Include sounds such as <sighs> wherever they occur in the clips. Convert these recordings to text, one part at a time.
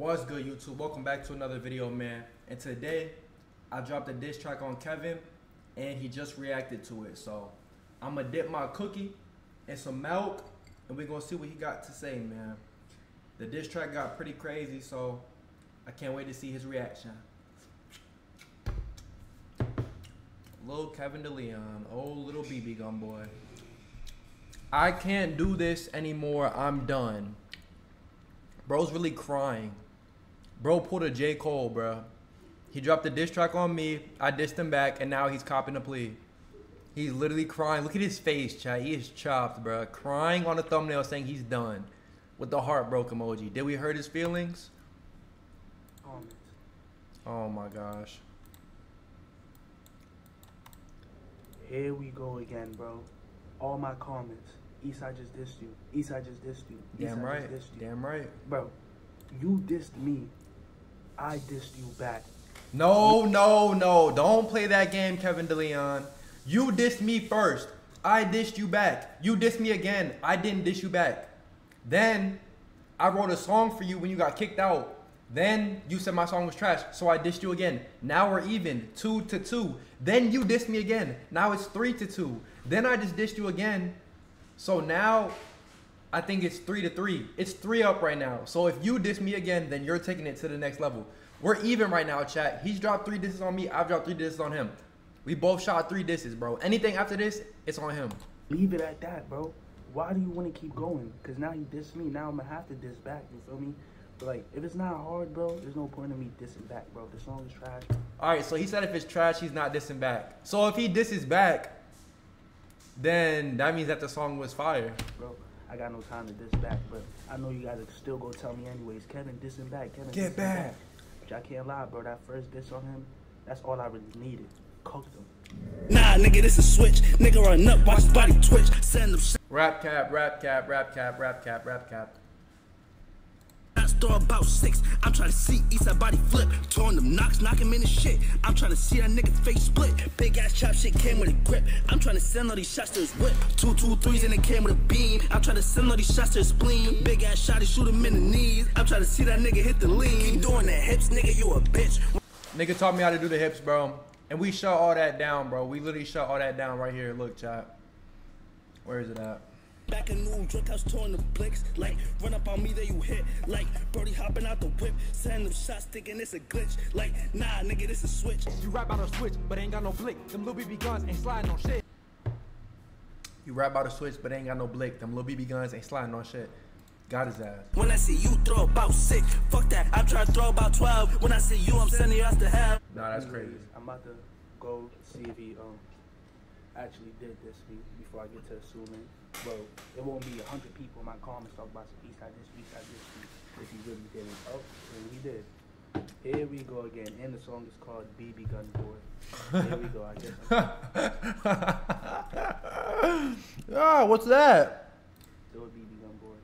What's good, YouTube? Welcome back to another video, man. And today, I dropped a diss track on Kevin, and he just reacted to it. So, I'm gonna dip my cookie in some milk, and we're gonna see what he got to say, man. The diss track got pretty crazy, so I can't wait to see his reaction. Little Kevin DeLeon, old little BB gun boy. I can't do this anymore. I'm done. Bro's really crying. Bro pulled a J. Cole, bro. He dropped a diss track on me. I dissed him back, and now he's copping a plea. He's literally crying. Look at his face, chat. He is chopped, bro. Crying on the thumbnail saying he's done with the heartbroken emoji. Did we hurt his feelings? Comments. Oh my gosh. Here we go again, bro. All my comments. Esai just dissed you. Esai just dissed you. Damn Esai right. Just dissed you. Damn right. Bro, you dissed me. I dissed you back. No, no, no. Don't play that game, Kevin DeLeon. You dissed me first. I dissed you back. You dissed me again. I didn't diss you back. Then I wrote a song for you when you got kicked out. Then you said my song was trash, so I dissed you again. Now we're even, two to two. Then you dissed me again. Now it's three to two. Then I just dissed you again. So now I think it's three to three. It's three up right now. So if you diss me again, then you're taking it to the next level. We're even right now, chat. He's dropped three disses on me. I've dropped three disses on him. We both shot three disses, bro. Anything after this, it's on him. Leave it at that, bro. Why do you want to keep going? Because now he dissed me. Now I'm going to have to diss back. You feel me? But, like, if it's not hard, bro, there's no point in me dissing back, bro. The song is trash, All right, so he said if it's trash, he's not dissing back. So if he disses back, then that means that the song was fire. bro, I got no time to diss back. But I know you guys to still go tell me anyways. Kevin dissing back. Kevin Get dissing back. But I can't lie, bro. That first diss on him, that's all I really needed. Cooked him. Nah, nigga, this is switch. Nigga run up, watch his body twitch. Send them Rap cap, rap cap, rap cap, rap cap, rap cap. Throw about six. I'm trying to see Esai body flip. Torn them knocks, knock him in the shit. I'm trying to see that nigga face split. Big ass chop shit came with a grip. I'm trying to send all these shots to his whip. Two, two, threes and it came with a beam. I'm trying to send all these shots to his spleen. Big ass shot, he shoot him in the knees. I'm trying to see that nigga hit the lean. Keep doing the hips, nigga, you a bitch. Nigga taught me how to do the hips, bro. And we shut all that down, bro. We literally shut all that down right here. Look, chat. Where is it at? Back in new drink house, torn the blicks. Like, run up on me, there you hit. Like, Brody hopping out the whip. Send them shots, thinking it's a glitch. Like, nah, nigga, this is switch. You rap out a switch, but ain't got no blick. Them little BB guns ain't sliding on shit. You rap out a switch, but ain't got no blick. Them little BB guns ain't sliding on shit. Got his ass. When I see you throw about six, fuck that. I try to throw about 12. When I see you, I'm sending you out to hell. Nah, that's crazy. I'm about to go see if he um actually did this me before I get to assuming. Bro, it won't be a hundred people in my comments talking about some Esai this, Esai this week if he really did it. Oh, and he did. Here we go again, and the song is called BB Gun Boy. Here we go. I guess <laughs> ah, what's that? still a BB Gun Boy.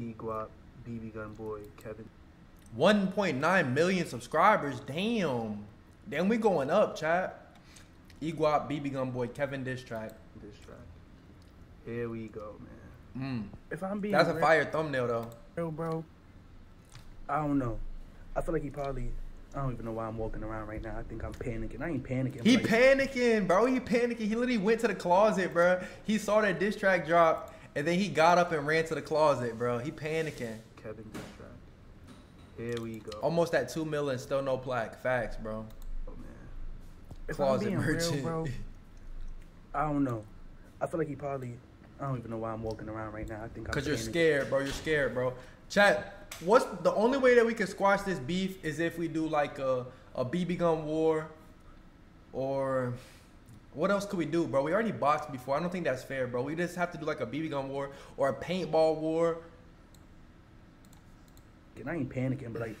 E Guap, BB Gun Boy, Kevin. 1.9 million subscribers. Damn. Damn, we going up, chat. EGuap, BB Gun Boy, Kevin Diss track. This track. Here we go, man. Mm. If I'm being That's a fire thumbnail, though. real, bro, I don't know. I feel like he probably. I don't even know why I'm walking around right now. I think I'm panicking. I ain't panicking. He like, panicking, bro. He panicking. He literally went to the closet, bro. He saw that diss track drop, and then he got up and ran to the closet, bro. He panicking. Kevin this track. Here we go. Almost at two million, still no plaque. Facts, bro. If Closet I'm being merchant. real, bro, <laughs> I don't know. I feel like he probably. I don't even know why I'm walking around right now. I think I'm Cause you're scared, bro. You're scared, bro. Chat. What's the only way that we can squash this beef is if we do like a a BB gun war, or what else could we do, bro? We already boxed before. I don't think that's fair, bro. We just have to do like a BB gun war or a paintball war. And I ain't panicking, but like,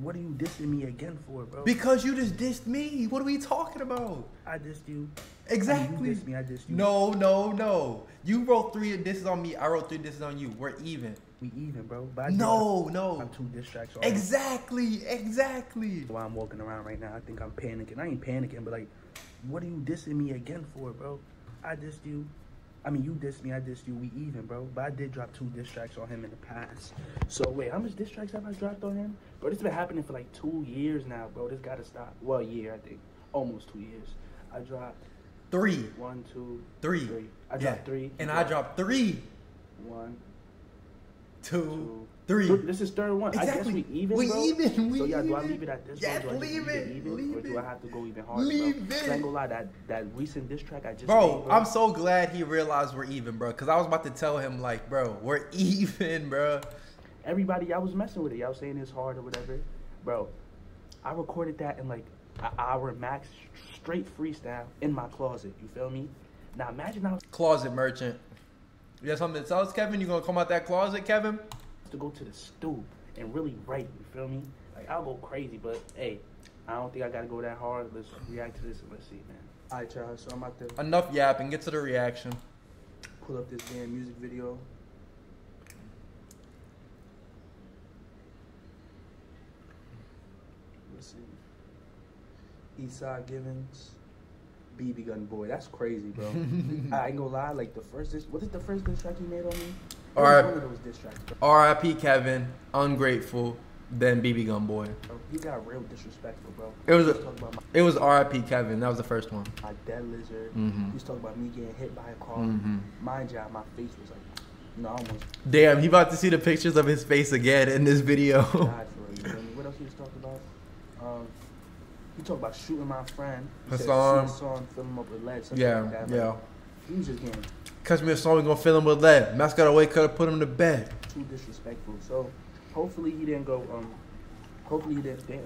what are you dissing me again for, bro? Because you just dissed me. What are we talking about? I dissed you. Exactly. I mean, you dissed me. I dissed you. No, no, no. You wrote three disses on me. I wrote three disses on you. We're even. We even, bro. But I did- No, no. I'm two diss tracks. already. Exactly, exactly. Why I'm walking around right now. I think I'm panicking. I ain't panicking, but like, what are you dissing me again for, bro? I dissed you. I mean, you dissed me, I dissed you, we even, bro. But I did drop two diss tracks on him in the past. So wait, how much diss tracks have I dropped on him? Bro, this has been happening for like two years now, bro. This gotta stop. Well, a year, I think. Almost two years. I dropped Three. one, two, Three. three. I Yeah. dropped three. And I dropped three, one, two, two, three. Th- This is third one. I Exactly. guess we even, We bro. even, we so yeah, do I leave it at this Yes, one? Do I leave it, even, leave or do. I have to go even harder, Leave bro? it. I ain't gonna lie, that that recent diss track I just Bro, made, bro I'm so glad he realized we're even, bro. Cause I was about to tell him like, bro, we're <laughs> even, bro. everybody I was messing with it. Y'all saying it's hard or whatever. Bro, I recorded that in like an hour max straight freestyle in my closet. You feel me? Now imagine I was Closet merchant. You got something to tell us, Kevin? You gonna come out that closet, Kevin? To go to the stoop and really write. You feel me? Like I'll go crazy, but hey, I don't think I gotta go that hard. Let's react to this and let's see, man. Alright, y'all. So I'm about to Enough yapping. Get to the reaction. pull up this damn music video. Let's see. Esai Givens, BB Gun Boy. That's crazy, bro. <laughs> I ain't gonna lie. Like the first, diss, what is the first diss track he made on me? It was Alright. One of those diss tracks, bro. R.I.P. Kevin. Ungrateful. Then BB Gun Boy. Bro, He got real disrespectful, bro. It was a- It was R.I.P. Kevin. That was the first one. my dead lizard. Mhm. He was talking about me getting hit by a car. Mhm. Mind you, my face was like, you know, I almost Damn, he about to see the pictures of his face again in this video. died for it. You <laughs> feel? What else he was talking about? Um, he talked about shooting my friend. He said, Hassan. "See Hassan, him up with lead. yeah, like that. yeah. Like, he was just getting Catch me a song, we gonna fill him with lead. Mask got away, could have put him to bed. too disrespectful. So hopefully he didn't go. Um, hopefully he didn't. Damn.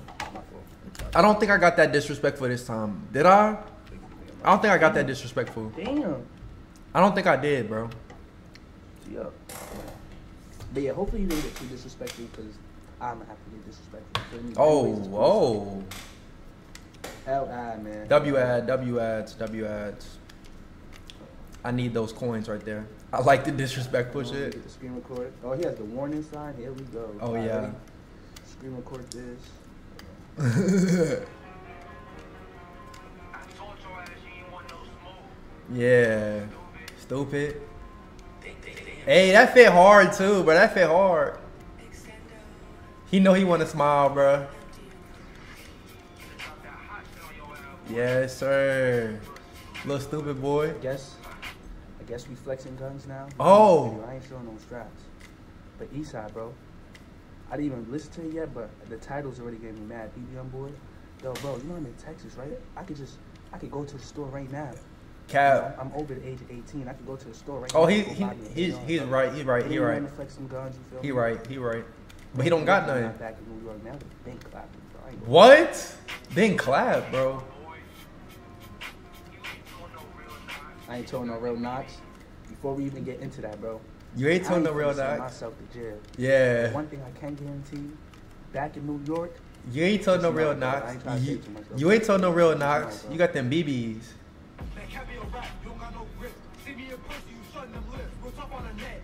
I don't think I got that disrespectful this time. Did I? I don't think I got that disrespectful. Damn. I don't think I did, bro. Yeah. But yeah, hopefully he didn't get too disrespectful because I'm gonna have to get disrespectful. You feel? Oh, whoa. L I man. W ad, W ads, W ads. I need those coins right there. I like the disrespectful Oh, shit. Get the screen record. Oh, he has the warning sign. Here we go. Oh, Alright, yeah. Screen record this. <laughs> yeah. Stupid. Hey, that fit hard too, bro. That fit hard. He know he wanna smile, bro. Yes, sir. Little stupid boy. I guess. We flexing guns now. Oh. I ain't showing no straps. But Esai, bro. I didn't even listen to it yet, but the titles already gave me mad. BB on board. Yo, bro, you know I'm in Texas, right? I could just, I could go to the store right now. Cap. I'm over the age of 18. I could go to the store right Oh, now. he go he me a he's gun, he's right. He right. He Anyone right. flex some guns, you feel He me? right. He right. But he don't got I'm none. Back in New York now, been clapping, bro. I ain't gonna- What? Then clap, bro. I ain't told no real knocks. Before we even get into that, bro. You ain't told no real finna send knocks. myself to jail. Yeah. One thing I can guarantee, back in New York, You ain't told no Listen, real bro, I knocks. ain't tryna say You, too much, though. you ain't told no real Listen, knocks. bro. You got them BBs.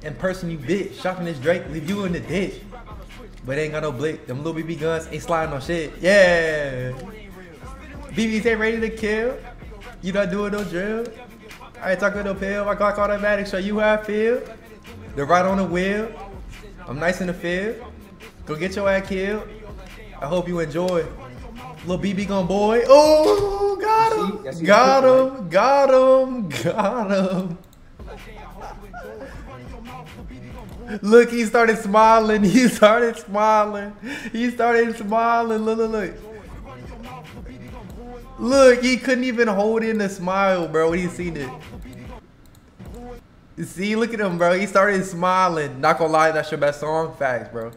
In person, you bitch. Shopping this Drake, leave you in the ditch. But ain't got no blick. Them little BB guns ain't sliding on shit. Yeah. BBs ain't ready to kill. You not doing no drill. I ain't talking no pill. My Glock automatic show you how I feel. The right on the wheel. I'm nice in the field. Go get your ass killed. I hope you enjoy. Little BB gun boy. Oh, got him. Got him. Got him. Got him. Look, he started smiling. <laughs> He started smiling. He started smiling. Look, look, look. Look, he couldn't even hold in the smile, bro, when he seen it. See, look at him, bro. He started smiling. Not gonna lie, that's your best song. Facts, bro.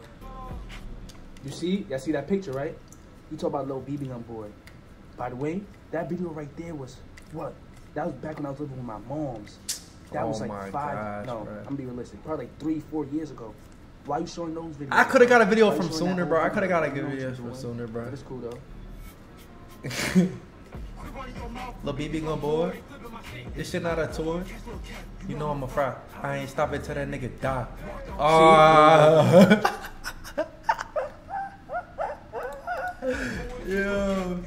you see, y'all see that picture, right? You talk about little BB on board. By the way, that video right there was what? That was back when I was living with my moms. That Oh was like five. gosh, no, bro. I'm gonna be realistic. Probably like three, four years ago. Why you showing those videos? I coulda got a video Why from sooner, bro. I coulda got a good video from sooner, bro. It's cool though. <laughs> Lil BB gon' boy. This shit not a tour. You know I'm a fry. I ain't stopping till that nigga die. Ah. <laughs> Yo.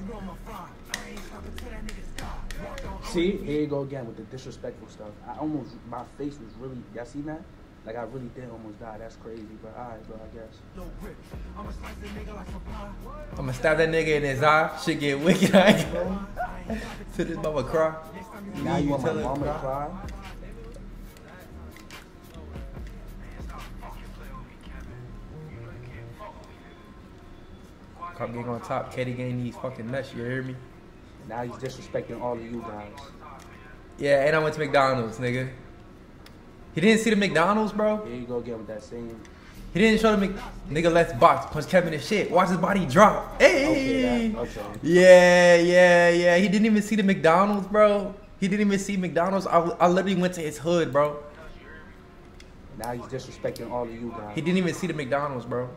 See, here you go again with the disrespectful stuff. I almost, my face was really, y'all seen that? Like I really did almost die. That's crazy, but alright, bro. I guess. I'ma stab that nigga in his eye. Shit get wicked. I ain't gonna. To this mama cry. Now you want my tell her mama to cry? Guap gang on top. Katie gang these fucking nuts. You hear me? Now he's disrespecting all of you guys. Yeah, and I went to McDonald's, nigga. He didn't see the McDonald's, bro. Here you go again with that same. He didn't show the Mc... Nigga, let's box. Punch Kevin in shit. Watch his body drop. Hey. Okay, that, okay. Yeah, yeah, yeah. He didn't even see the McDonald's, bro. He didn't even see McDonald's. I, I literally went to his hood, bro. Now he's disrespecting all of you guys. He didn't even see the McDonald's, bro.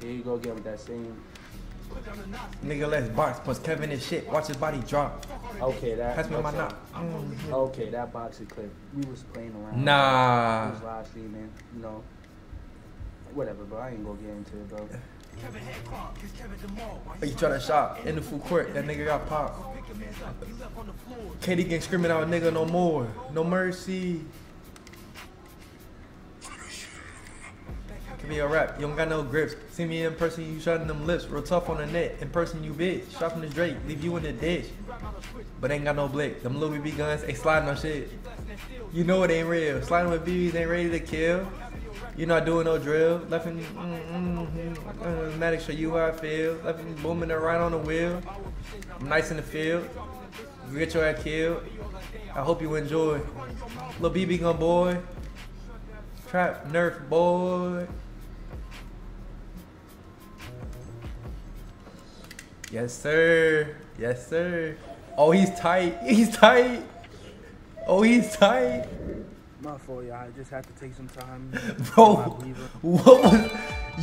Here you go again with that same. Nigga, let's box. Punch Kevin in shit. Watch his body drop. Okay, that. Pass me my okay. knock. Mm. Okay, that boxing clip. We was playing around. Nah. We was live streaming, you know. Whatever, bro. I ain't gonna get into it, bro. You try to shot in the food court. That nigga got popped. Katie gang screaming out, nigga, no more. No mercy. Me a rap. You don't got no grips. See me in person, you shutting them lips. Real tough on the net. In person, you bitch. Shot from the Drake. Leave you in the ditch. But ain't got no blick. Them little BB guns ain't sliding on shit. You know it ain't real. Sliding with BBs ain't ready to kill. You not doing no drill. Left me, mm, mm, mm, Matic show you how I feel. Left me booming it right on the wheel. I'm nice in the field. Get your ass killed. I hope you enjoy. Lil BB gun boy. Trap nerf boy. Yes sir. Yes sir. Oh he's tight. <laughs> He's tight. Oh he's tight. My fault, y'all. I just had to take some time. <laughs> Bro, what was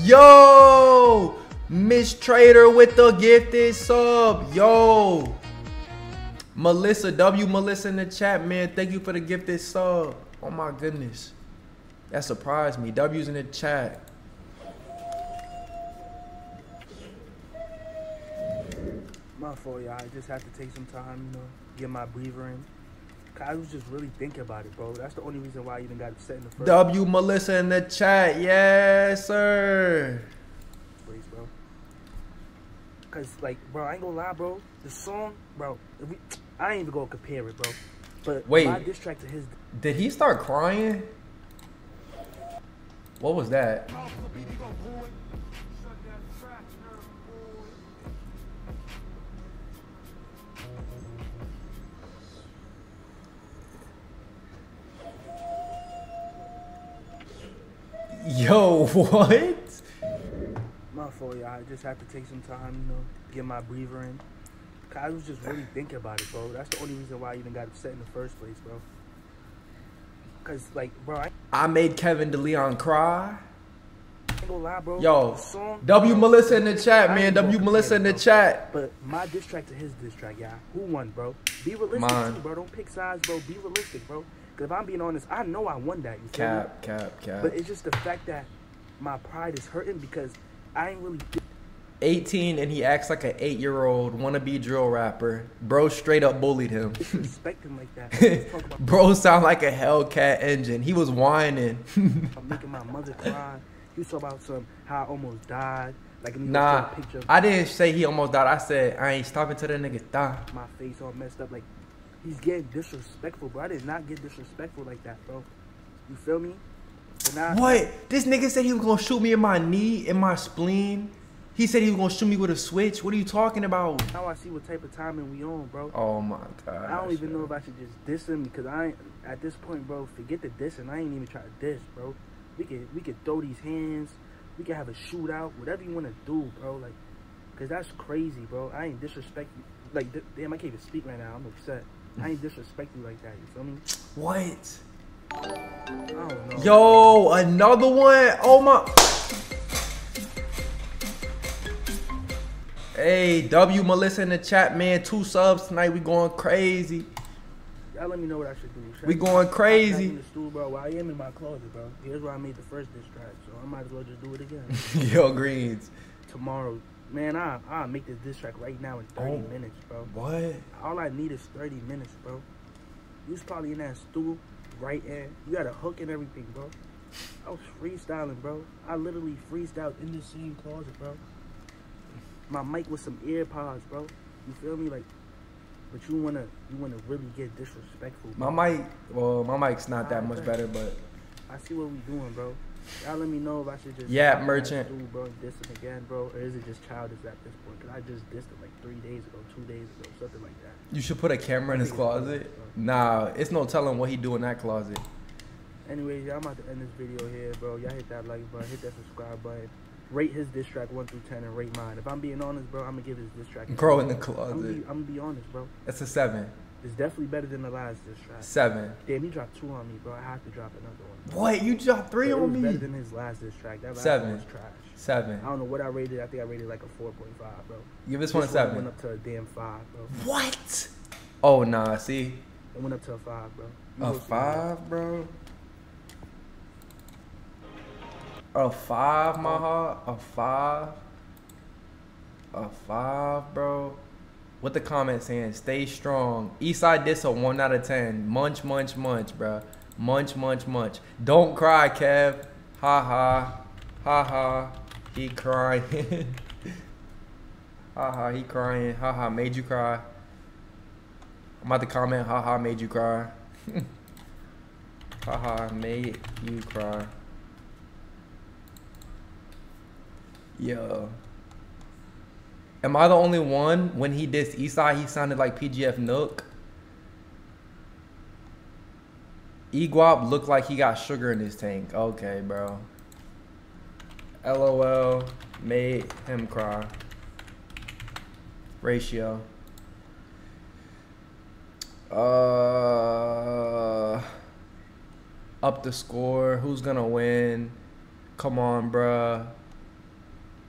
Yo! Miss Trader with the gifted sub. Yo. Melissa, W Melissa in the chat, man. Thank you for the gifted sub. Oh my goodness. That surprised me. W's in the chat. My y'all. I just had to take some time, you know, get my breather in. I was just really thinking about it, bro. That's the only reason why I even got set in the first W Melissa in the chat. Yes, sir. place, bro. Cause like, bro, I ain't gonna lie, bro. The song, bro. If we, I ain't even gonna compare it, bro. But Wait. my diss track to his, Did he start crying? What was that? Yo, <laughs> what? my fault, y'all. I just had to take some time, you know, get my breather in. 'Cause I was just really thinking about it, bro. That's the only reason why I even got upset in the first place, bro. Cause like, bro, I I made Kevin DeLeon cry. lie, bro. Yo, song, W Melissa in the chat, man. W Melissa in the it, chat. But my diss track to his diss track, y'all. Who won, bro? Be realistic, Mine. too, bro. Don't pick sides, bro. Be realistic, bro. Cause if I'm being honest, I know I won that. You? Cap, cap, cap. But it's just the fact that my pride is hurting because I ain't really. 18 and he acts like an eight year old wannabe drill rapper. Bro straight up bullied him. disrespect him like that. <laughs> Let's talk about Bro sound like a Hellcat engine. He was whining. <laughs> I'm making my mother cry. You talk about some how I almost died. Like he nah, I didn't say he almost died. I said I ain't stopping till the nigga die. my face all messed up. Like he's getting disrespectful, bro. I did not get disrespectful like that, bro. You feel me? Now, What? This nigga said he was gonna shoot me in my knee, in my spleen. He said he was gonna shoot me with a switch. What are you talking about? Now I see what type of timing we on, bro. Oh my god. I don't even know if I should just diss him because I ain't at this point, bro. Forget the dissing. I ain't even try to diss, bro. We could we could throw these hands. We could have a shootout. Whatever you want to do, bro. Like, cause that's crazy, bro. I ain't disrespect you. Like, damn, I can't even speak right now. I'm upset. I ain't disrespect you like that. You feel me? What? I don't know. Yo, another one. Oh my. Hey, W Melissa in the chat, man. Two subs tonight. We going crazy. Y'all let me know what I should do. Should We going crazy. in the stool, bro. Well, I am in my closet, bro. Here's where I made the first diss track, so I might as well just do it again. <laughs> Yo, Greens. Tomorrow, Man, I I make this diss track right now in 30 Oh. minutes, bro. What? All I need is 30 minutes, bro. You was probably in that stool, right in. You got a hook and everything, bro. I was freestyling, bro. I literally freestyled in the same closet, bro. My mic with some ear pods, bro. You feel me? Like, but you wanna you wanna really get disrespectful. My mic, well, my mic's not that much better, but I see what we doing, bro. Y'all let me know if I should just Yeah, hop in that merchant. stool, bro, and diss him again, bro, or is it just childish at this point? Cause I just dissed him like three days ago, two days ago, something like that. you should put a camera in his closet. Nah, it's no telling what he do in that closet. Anyways, y'all, I'm about to end this video here, bro. Y'all hit that like button, hit that subscribe button. Rate his diss track 1 through 10 and rate mine. If I'm being honest, bro, I'm gonna give his diss track. Grow in the seven. I'm closet. gonna, be, I'm gonna be honest, bro. That's a seven. It's definitely better than the last diss track. Seven. Damn, he dropped two on me, bro. I have to drop another one. What? You dropped three But on was better me? than his last diss track. That last Seven. was trash. Seven. I don't know what I rated. I think I rated like a 4.5, bro. Give this one a seven. went up to a damn 5, bro. What? Oh nah, see, It went up to a 5, bro. You a five, bro. A five, my heart. A five. A five, bro. What the comment saying? Stay strong. Esai a one out of ten. Munch, munch, munch, bro. Munch, munch, munch. Don't cry, Kev. Ha ha. Ha ha. He crying. <laughs> ha ha. He crying. Ha ha. Made you cry. I'm about to comment. Ha ha. Made you cry. <laughs> ha ha. Made you cry. Yo. Am I the only one when he dissed Esai he sounded like PGF Nook? EGuap looked like he got sugar in his tank. Okay, bro. LOL made him cry. Ratio. Uh up the score. Who's gonna win? Come on, bruh.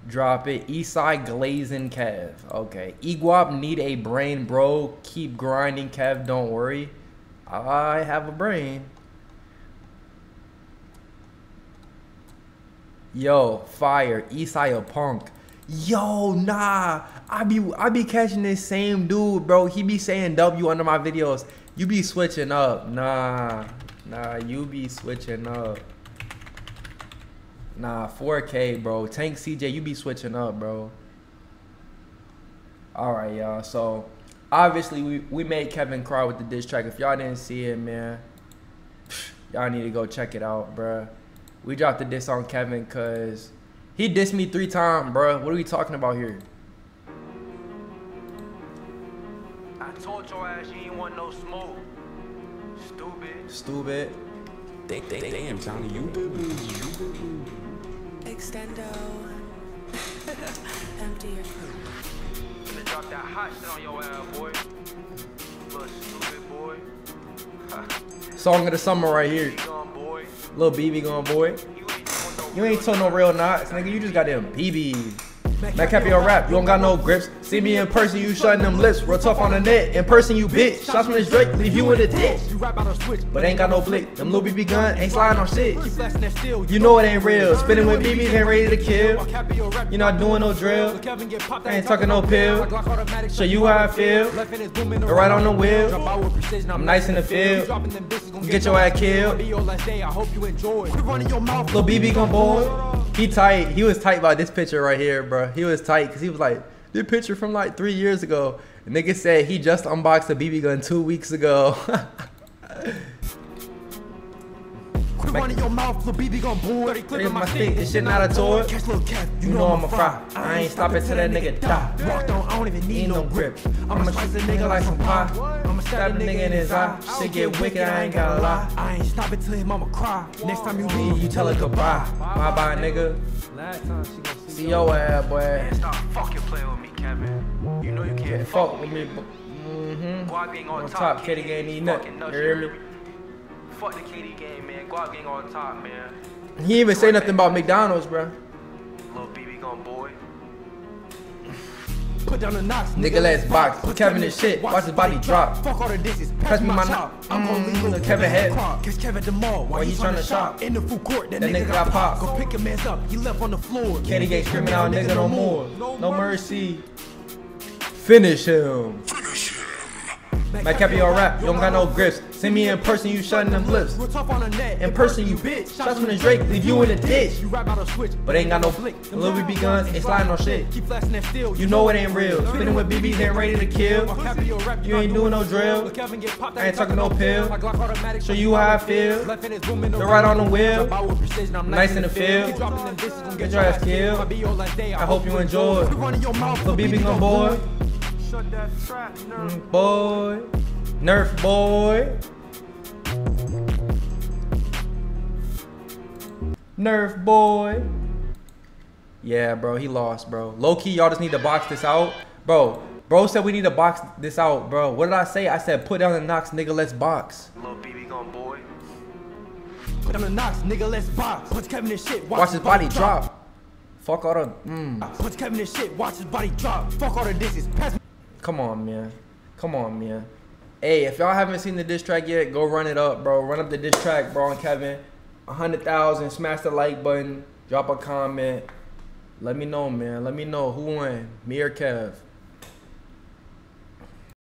Drop it. Esai glazing Kev. Okay. EGuap need a brain, bro. Keep grinding, Kev. Don't worry. I have a brain. Yo, fire. Esai a punk. Yo, nah. I be I be catching this same dude, bro. He be saying W under my videos. You be switching up. Nah. Nah, you be switching up. Nah, 4K, bro. Tank CJ, you be switching up, bro. All right, y'all. So, obviously, we, we made Kevin cry with the diss track. If y'all didn't see it, man, <sighs> y'all need to go check it out, bruh. We dropped the diss on Kevin because he dissed me three times, bruh. What are we talking about here? I told your ass you ain't want no smoke. Stupid. Stupid. They, they, damn, Johnny, you Extendo. <laughs> Empty your Finna drop that hot shit on your ass, boy. Little stupid boy. <laughs> Song of the summer right here. Be gone, boy. Lil BB going, boy. You ain't doing You ain't told no real knots, nigga. You just got them BBs. Mac Happy on rap, you don't got no grips. See me in person, you shutting them lips. Real tough on the net. In person, you bitch. Shots from this Drake, leave you in the ditch. You rap out a switch, But ain't got no blick. Them little BB gun ain't sliding on shit. keep blasting that steel. You know it ain't real. Spinning with BBs ain't ready to kill. You not doing no drill. Kevin get popped, I ain't talking no pill. Show you how I feel. Left in his booming Right on the wheel. Drop out with precision, I'm nice in the field. Dropping them bitches, gon' Get your ass killed. Be last day, I hope you enjoy. Quit running your mouth. Lil BB gon' boy. He tight. He was tight by this picture right here, bro. He was tight because he was like, this picture from like three years ago. Nigga said he just unboxed a BB gun two weeks ago. <laughs> Quit running your mouth, little BB gon' boy. 30 clip in my my stick, stick. This shit not a toy. Catch little cat, You know I'm a fry. I ain't stopping till that nigga die. Walked on, I don't even need Need no no grip. grip. I'ma slice a nigga like some pie. I'ma Stab a nigga in his eye. Shit get wicked, I ain't gotta lie. I ain't stopping till his mama cry. Next time you leave, You tell her goodbye. Bye bye, nigga. Last time she gonna See your ass, boy. Man, stop fucking playing with me, Kevin. You know you can't Fuck with me. Mm-hmm. Guap gang on, On top. top, Kitty gang need nut. Fucking You nuts, hear me? Fuck the KD game, man. Guap gang on top, man. He even say nothing about McDonald's, bro. Little BB gun boy. <laughs> Put down the knocks, Nigga, let's box. Put Kevin in shit. Watch his body drop. Fuck all the dishes. Pass me my knock. I'm gonna leave Mm, little Kevin head. Catch Kevin DeMar, while he's trying to shop in the food court, that, That nigga, nigga got got popped. popped. Go pick a man's up. He left on the floor. Candy Gate screaming out, nigga, no more. No mercy. Finish him. Cap your rap, you don't got no grips. Send me in person, you shutting them lips. Real tough on the net. In person, you bitch. Shots from the Drake, leave you in a ditch. You rap out a switch, But ain't got no flick. The little BB guns ain't sliding on shit. Keep flashing that steel. You know it ain't real. Spinning with BBs ain't ready to kill. You ain't doing no drill. I ain't talking no pill. Show you how I feel. They're right on the wheel. Nice in the field. Get your ass killed. I hope you enjoy. Lil BB gun boy. Shut that trap, nerd. Mm, Boy. Nerf boy. Nerf boy. Yeah, bro, he lost, bro. Low key, y'all just need to box this out. Bro, bro said we need to box this out, bro. What did I say? I said put down the knocks, nigga, let's box. Little BB gun boy. Put down the knocks, nigga, let's box. Punch Kevin in shit, Watch his body drop. Fuck all the, mm. Punch Kevin in shit, watch his body drop. Fuck all the dishes, pass me. Come on, man. Come on, man. Hey, if y'all haven't seen the diss track yet, go run it up, bro. Run up the diss track, bro, on Kevin. 100,000, smash the like button, drop a comment. Let me know, man. Let me know who won, me or Kev.